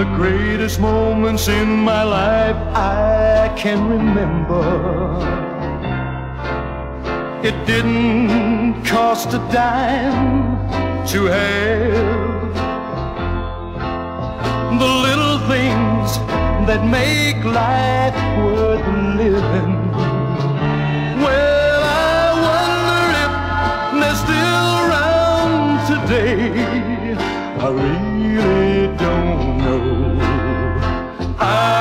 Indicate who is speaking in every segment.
Speaker 1: The greatest moments in my life I can remember. It didn't cost a dime to have the little things that make life worth living. Well, I wonder if they're still around today. I really don't know.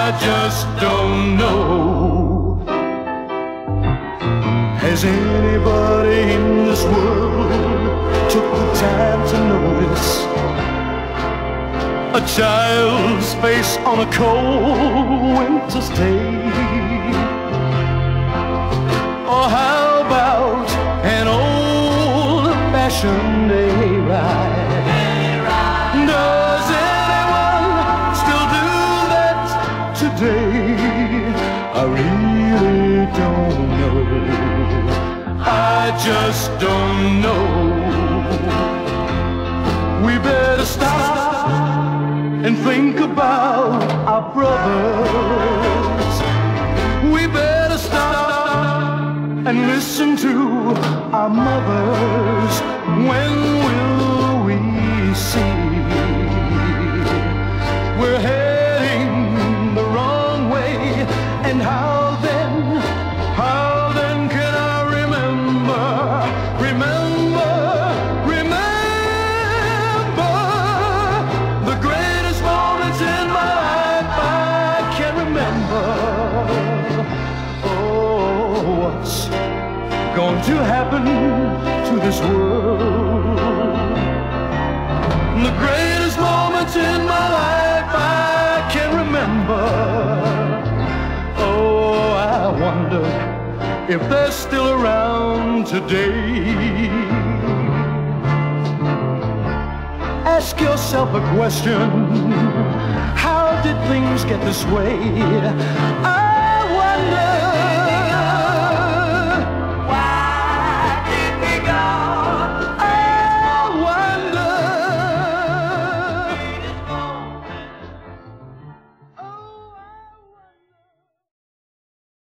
Speaker 1: I just don't know. Has anybody in this world took the time to notice a child's face on a cold winter's day? Or how about an old-fashioned day ride? I just don't know. We better stop and think about our brothers. We better stop and listen to our mothers. When will remember? Oh, what's going to happen to this world? The greatest moments in my life I can remember. Oh, I wonder if they're still around today. Ask yourself a question did things get this way? I wonder